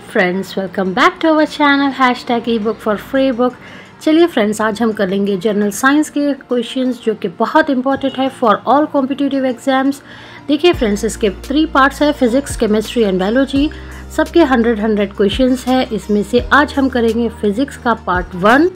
Friends welcome back to our channel hashtag ebook for free book चलिए friends आज हम कर लेंगे जनरल साइंस के क्वेश्चंस जो कि बहुत इंपॉर्टेंट है फॉर ऑल कॉम्पिटिटिव एग्ज़ाम्स देखिए फ्रेंड्स इसके थ्री पार्ट्स है फिजिक्स केमिस्ट्री एंड बायोलॉजी सबके हंड्रेड हंड्रेड क्वेश्चंस है। इसमें से आज हम करेंगे फिजिक्स का पार्ट वन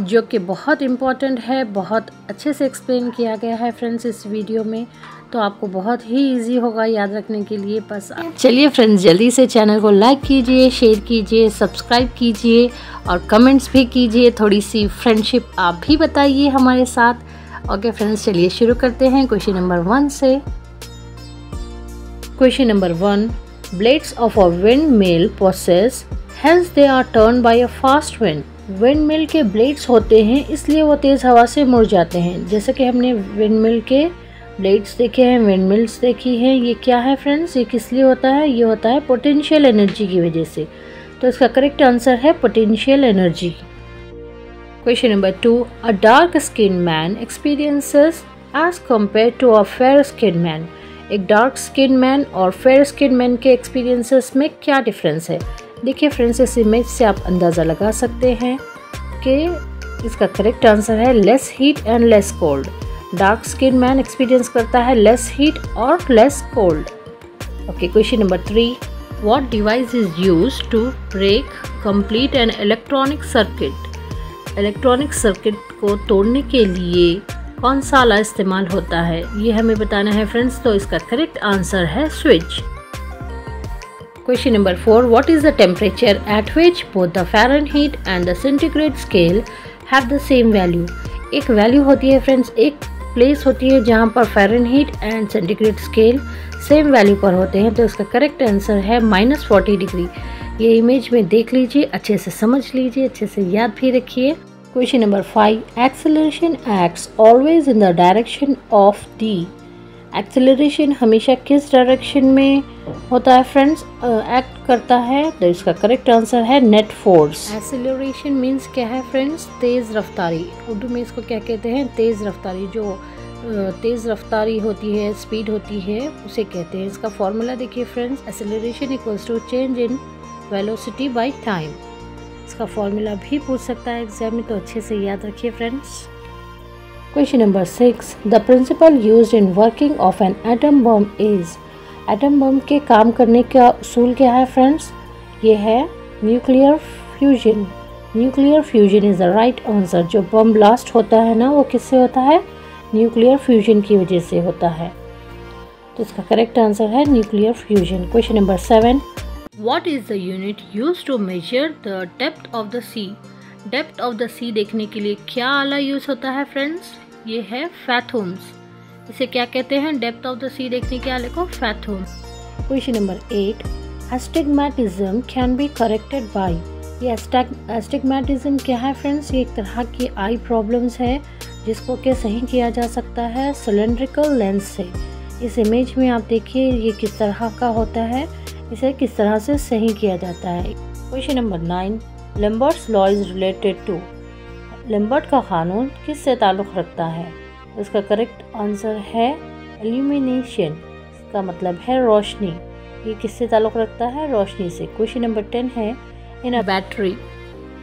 जो कि बहुत इंपॉर्टेंट है, बहुत अच्छे से एक्सप्लेन किया गया है फ्रेंड्स इस वीडियो में। तो आपको बहुत ही इजी होगा याद रखने के लिए। बस चलिए फ्रेंड्स जल्दी से चैनल को लाइक कीजिए शेयर कीजिए सब्सक्राइब कीजिए और कमेंट्स भी कीजिए। थोड़ी सी फ्रेंडशिप आप भी बताइए हमारे साथ। ओके फ्रेंड्स चलिए शुरू करते हैं क्वेश्चन नंबर वन से। Question number one blades of a windmill process hence they are turn by a fast wind windmill के ब्लेड्स होते हैं, इसलिए वो तेज़ हवा से मुड़ जाते हैं। जैसे कि हमने विंड मिल के ब्लेड्स देखे हैं विंड मिल्स देखी हैं, ये क्या है फ्रेंड्स ये किस लिए होता है? ये होता है पोटेंशियल एनर्जी की वजह से। तो इसका करेक्ट आंसर है potential energy question number two a dark skin man experiences as compare to a fair skin man एक डार्क स्किन मैन और फेयर स्किन मैन के एक्सपीरियंसेस में क्या डिफरेंस है? देखिए फ्रेंड्स इस इमेज से आप अंदाज़ा लगा सकते हैं कि इसका करेक्ट आंसर है less heat and less cold dark skin man experience करता है लेस हीट और less cold okay question number three what device is use to break complete an electronic circuit electronic circuit को तोड़ने के लिए कौन सा आला इस्तेमाल होता है? ये हमें बताना है फ्रेंड्स तो इसका करेक्ट आंसर है switch question number four what is the temperature at which both the heat and the centigrade scale have the same value एक वैल्यू होती है फ्रेंड्स एक प्लेस होती है जहाँ पर Fahrenheit and centigrade scale same value पर होते हैं। तो इसका करेक्ट आंसर है माइनस फोर्टी डिग्री ये इमेज में देख लीजिए, अच्छे से समझ लीजिए, अच्छे से याद भी रखिए। Question number five acceleration acts always in the direction of the acceleration हमेशा किस डायरेक्शन में होता है फ्रेंड्स एक्ट करता है तो इसका करेक्ट आंसर है नेट फोर्स एक्सेलरेशन मींस क्या है फ्रेंड्स तेज़ रफ्तारी. उर्दू में इसको क्या कहते हैं? तेज़ रफ्तारी. जो तेज़ रफ्तारी होती है स्पीड होती है, उसे कहते हैं इसका फॉर्मूला देखिए friends acceleration equals to change in velocity by time इसका फॉर्मूला भी पूछ सकता है एग्ज़ाम में तो अच्छे से याद रखिए friends Question number 6. The principle used in working of an atom bomb is atom bomb के काम करने का उसूल क्या है फ्रेंड्स ये है nuclear fusion nuclear fusion is the right answer जो बम ब्लास्ट होता है ना, वो किससे होता है? न्यूक्लियर फ्यूजन की वजह से होता है। तो इसका करेक्ट आंसर है nuclear fusion question number seven what is the unit use to measure the depth of the sea depth of the sea देखने के लिए क्या आला यूज़ होता है फ्रेंड्स ये है फैथोम्स इसे क्या कहते हैं? डेप्थ ऑफ़ द सी देखने के आले को fathoms question number eight astigmatism can be corrected by ये एस्टिगमेटिज्म क्या है फ्रेंड्स ये एक तरह की आई प्रॉब्लम्स है, जिसको के सही किया जा सकता है? सिलेंड्रिकल लेंस से। इस इमेज में आप देखिए, ये किस तरह का होता है? इसे किस तरह से सही किया जाता है? Question number nine Lambert's law is related to Lambert का कानून किस से ताल्लुक़ रखता है? इसका करेक्ट आंसर है एल्यूमिनेशन इसका मतलब है रोशनी। ये किससे ताल्लुक़ रखता है? रोशनी से। क्वेश्चन नंबर टेन है, in a battery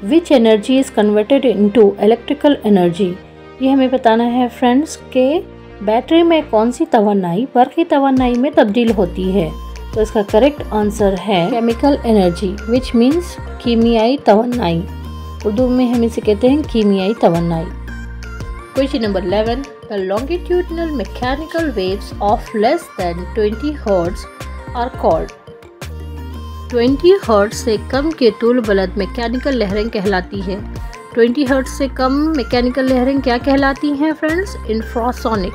which energy is converted into electrical energy ये हमें बताना है फ्रेंड्स के, बैटरी में कौन सी तवन्नाई बर्क़ी तवन्नाई में तब्दील होती है? तो इसका करेक्ट आंसर है केमिकल एनर्जी विच मीन्स कीमियाई तवन्नाई। उर्दू में हम इसे कहते हैं कीमियाई तवन्नाई। Question number eleven, the longitudinal mechanical waves of less than 20 hertz are called 20 hertz से कम के तुल बलद मैकेनिकल लहरें कहलाती है। 20 हर्ट्ज से कम मैकेनिकल लहरें क्या कहलाती हैं फ्रेंड्स इंफ्रासोनिक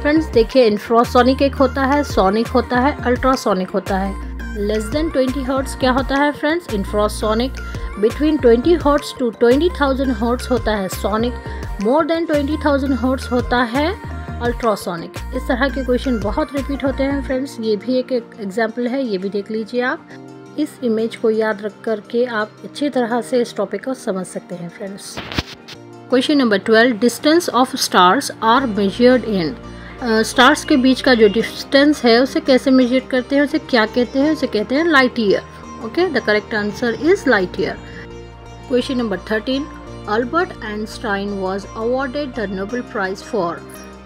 फ्रेंड्स देखिए इंफ्रासोनिक एक होता है सोनिक होता है अल्ट्रासोनिक होता है। लेस देन 20 हर्ट्स क्या होता है friends infrasonic between 20 hertz to 20,000 hertz होता है सोनिक मोर देन 20,000 हर्ट्स होता है अल्ट्रासोनिक इस तरह के क्वेश्चन बहुत रिपीट होते हैं फ्रेंड्स ये भी एक एग्ज़ाम्पल है ये भी देख लीजिए आप. इस इमेज को याद रख कर के आप अच्छी तरह से इस टॉपिक को समझ सकते हैं friends question number twelve distance of stars are measured in stars के बीच का जो डिस्टेंस है, उसे कैसे मेजर करते हैं, उसे क्या कहते हैं, उसे कहते हैं light year okay the correct answer is light year. Question number 13. Albert Einstein was awarded the Nobel prize for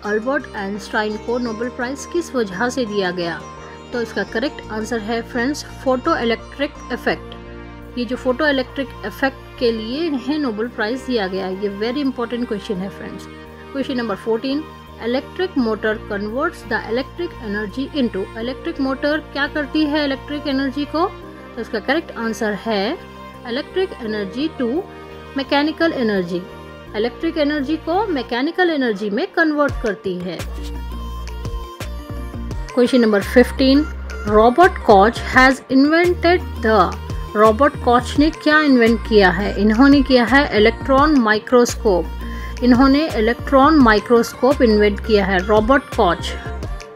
Albert Einstein को नोबेल प्राइज़ किस वजह से दिया गया? तो इसका करेक्ट आंसर है फ्रेंड्स फ़ोटो इलेक्ट्रिक इफ़ेक्ट ये जो फ़ोटो इलेक्ट्रिक इफ़ेक्ट के लिए इन्हें नोबल प्राइज़ दिया गया ये वेरी इंपॉर्टेंट क्वेश्चन है friends question number fourteen electric motor converts the electric energy into electric motor क्या करती है इलेक्ट्रिक एनर्जी को? तो इसका करेक्ट आंसर है electric energy to mechanical energy electric energy को मैकेनिकल एनर्जी में कन्वर्ट करती है। Question number 15 Robert Koch has invented the Robert Koch ने क्या इन्वेंट किया है? इन्होंने किया है इलेक्ट्रॉन माइक्रोस्कोप इन्होंने इलेक्ट्रॉन माइक्रोस्कोप इन्वेंट किया है रॉबर्ट कॉच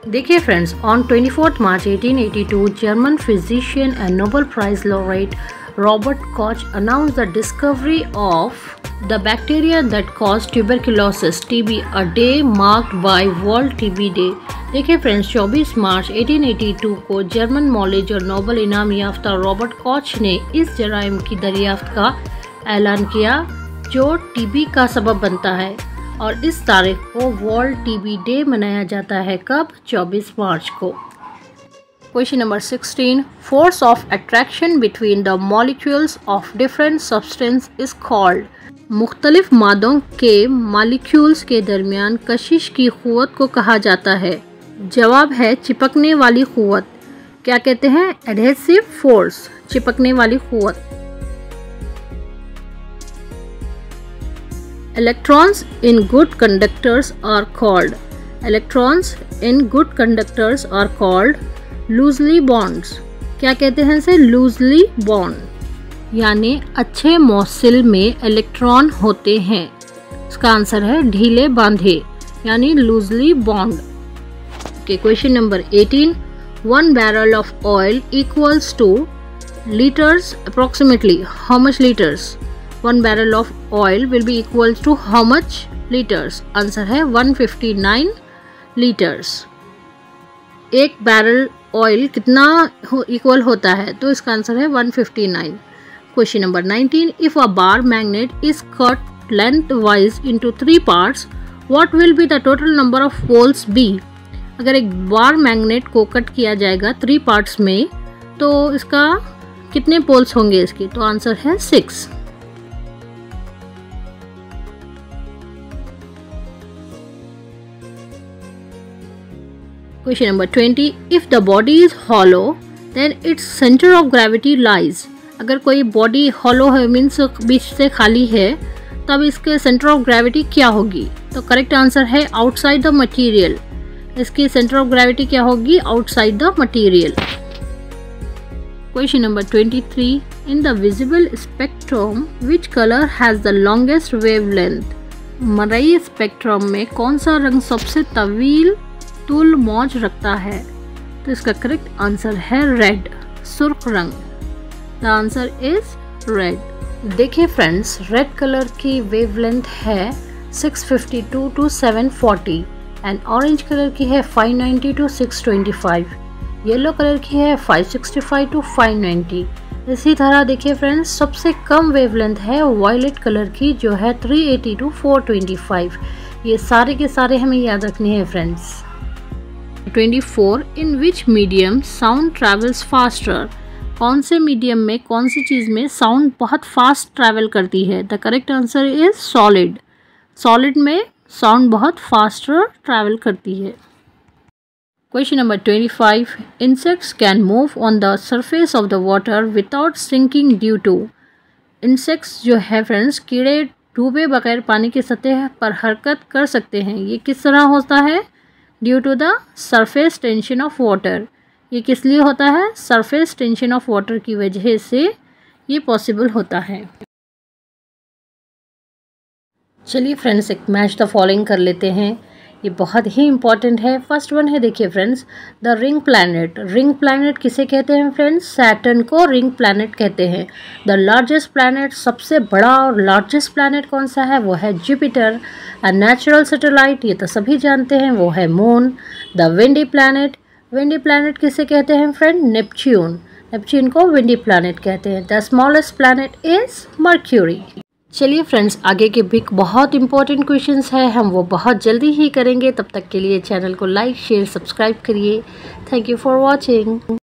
देखिए friends on twenty March 1882 German physician and Nobel prize laureate Robert Koch announce the discovery of the bacteria that cause tuberculosis TB a day marked by World TB Day देखिए friends 24 March 1882 को German knowledge और Nobel इनाम याफ्ता Robert Koch ने इस जराइम की दरियाफ्त का ऐलान किया। जो टीबी का सबब बनता है और इस तारीख को वर्ल्ड टीबी डे मनाया जाता है कब? 24 मार्च को। Question number 16 force of attraction between the molecules of different substance is called. मुख्तलिफ़ मादों के मालिक्यूल्स के दरमियान कशिश की क़वत को कहा जाता है। जवाब है चिपकने वाली क़वत। क्या कहते हैं? एडहेसिव फोर्स चिपकने वाली क़वत। Electrons in good conductors are called electrons in good conductors are called loosely bonds क्या कहते हैं इसे? लूजली बॉन्ड यानी अच्छे मौसिल में इलेक्ट्रॉन होते हैं। इसका आंसर है ढीले बांधे, यानी loosely bond okay question number 18 one barrel of oil equals to litres approximately how much litres one barrel of oil will be equal to how much litres answer है 159 लीटर्स एक barrel oil कितना equal होता है? तो इसका answer है 159 question number 19 if a bar magnet is cut lengthwise into three parts what will be the total number of poles be अगर एक बार मैग्नेट को कट किया जाएगा थ्री पार्ट्स में तो इसका कितने पोल्स होंगे इसके? तो आंसर है six Question number 20. If the body is hollow, then its center of gravity lies. अगर कोई बॉडी हॉलो है मीन्स बीच से खाली है तब इसके सेंटर ऑफ़ ग्रेविटी क्या होगी तो करेक्ट आंसर है आउटसाइड द मटेरियल इसकी सेंटर ऑफ़ ग्रेविटी क्या होगी outside the material question number 23 in the visible spectrum which colour has the longest wavelength मरई स्पेक्ट्रम में कौन सा रंग सबसे तवील तुल मौज रखता है तो इसका करेक्ट आंसर है रेड सुर्ख रंग। द आंसर इज़ रेड देखिए फ्रेंड्स रेड कलर की वेवलेंथ है 652 टू 740 एंड ऑरेंज कलर की है 590 टू 625 येलो कलर की है 565 टू 590 इसी तरह देखिए फ्रेंड्स सबसे कम वेवलेंथ है वायलेट कलर की जो है 380 टू 425 ये सारे के सारे हमें याद रखने हैं friends 24 in which medium sound travels faster कौन से मीडियम में, कौन सी चीज़ में साउंड बहुत फास्ट ट्रैवल करती है? The correct answer is solid solid में साउंड बहुत फास्टर ट्रैवल करती है। Question number 25 insects can move on the surface of the water without sinking due to insects जो है फ्रेंड्स कीड़े डूबे बगैर पानी की सतह पर हरकत कर सकते हैं। ये किस तरह होता है? Due to the surface tension of water ये किस लिए होता है? सरफेस टेंशन ऑफ़ वाटर की वजह से ये पॉसिबल होता है। चलिए फ्रेंड्स एक मैच द फॉलोइंग कर लेते हैं। ये बहुत ही इंपॉर्टेंट है। फ़र्स्ट वन है, देखिए friends the ring planet ring planet किसे कहते हैं फ्रेंड्स सैटर्न को रिंग प्लैनेट कहते हैं। द लार्जेस्ट प्लैनेट सबसे बड़ा और लार्जेस्ट प्लैनेट कौन सा है? वो है जुपिटर अ नेचुरल सेटेलाइट ये तो सभी जानते हैं, वो है moon the windy planet windy planet किसे कहते हैं फ्रेंड नेपच्यून नेपच्यून को विंडी प्लानट कहते हैं। The smallest planet is Mercury चलिए फ्रेंड्स आगे के बिग बहुत इंपॉर्टेंट क्वेश्चन है। हम वो बहुत जल्दी ही करेंगे। तब तक के लिए चैनल को लाइक शेयर सब्सक्राइब करिए। Thank you for watching